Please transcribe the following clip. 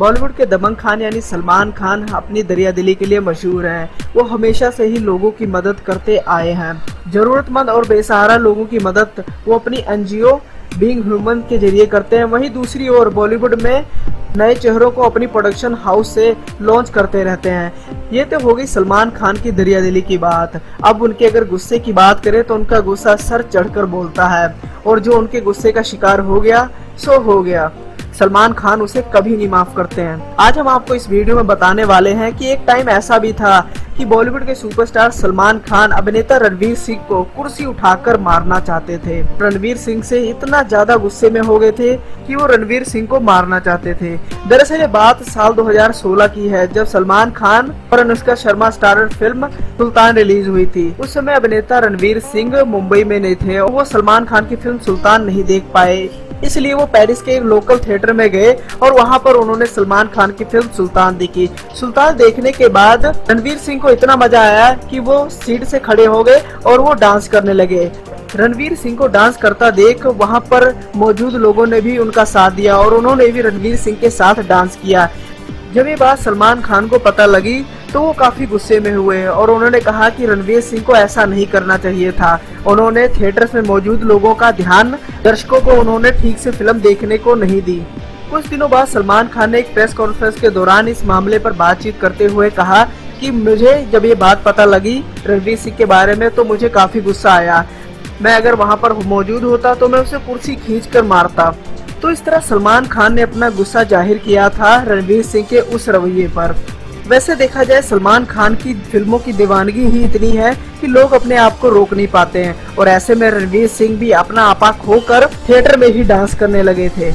बॉलीवुड के दबंग खान यानी सलमान खान अपनी दरिया दिली के लिए मशहूर हैं। वो हमेशा से ही लोगों की मदद करते आए हैं। जरूरतमंद और बेसहारा लोगों की मदद वो अपनी एनजीओ बीइंग ह्यूमन के ज़रिए करते हैं। वहीं दूसरी ओर बॉलीवुड में नए चेहरों को अपनी प्रोडक्शन हाउस से लॉन्च करते रहते हैं। ये तो हो गई सलमान खान की दरिया दिली की बात। अब उनके अगर गुस्से की बात करें तो उनका गुस्सा सर चढ़कर बोलता है। और जो उनके गुस्से का शिकार हो गया, सो हो गया। सलमान खान उसे कभी नहीं माफ़ करते हैं। आज हम आपको इस वीडियो में बताने वाले हैं कि एक टाइम ऐसा भी था कि बॉलीवुड के सुपरस्टार सलमान खान अभिनेता रणवीर सिंह को कुर्सी उठाकर मारना चाहते थे। रणवीर सिंह से इतना ज़्यादा गुस्से में हो गए थे कि वो रणवीर सिंह को मारना चाहते थे। दरअसल ये बात साल 2016 की है, जब सलमान खान और Anushka Sharma starrer film Sultan release हुई थी। उस समय अभिनेता रणवीर सिंह मुंबई में नहीं थे और वो सलमान खान की फ़िल्म सुल्तान नहीं देख पाए। इसलिए वो पेरिस के एक लोकल थिएटर में गए और वहाँ पर उन्होंने सलमान खान की फ़िल्म सुल्तान देखी। सुल्तान देखने के बाद रणवीर सिंह को इतना मज़ा आया कि वो सीट से खड़े हो गए और वो डांस करने लगे। रणवीर सिंह को डांस करता देख वहाँ पर मौजूद लोगों ने भी उनका साथ दिया और उन्होंने भी रणवीर सिंह के साथ डांस किया। जब ये बात सलमान खान को पता लगी तो वो काफ़ी गुस्से में हुए और उन्होंने कहा कि रणवीर सिंह को ऐसा नहीं करना चाहिए था। उन्होंने थिएटर में मौजूद लोगों का ध्यान दर्शकों को उन्होंने ठीक से फ़िल्म देखने को नहीं दी। कुछ दिनों बाद सलमान खान ने एक प्रेस कॉन्फ्रेंस के दौरान इस मामले पर बातचीत करते हुए कहा कि मुझे जब ये बात पता लगी रणवीर सिंह के बारे में तो मुझे काफ़ी गुस्सा आया। मैं अगर वहाँ पर मौजूद होता तो मैं उसे कुर्सी खींच कर मारता। तो इस तरह सलमान खान ने अपना गुस्सा ज़ाहिर किया था रणवीर सिंह के उस रवैये पर। वैसे देखा जाए, सलमान खान की फ़िल्मों की दीवानगी ही इतनी है कि लोग अपने आप को रोक नहीं पाते हैं। और ऐसे में रणवीर सिंह भी अपना आपा खोकर थिएटर में ही डांस करने लगे थे।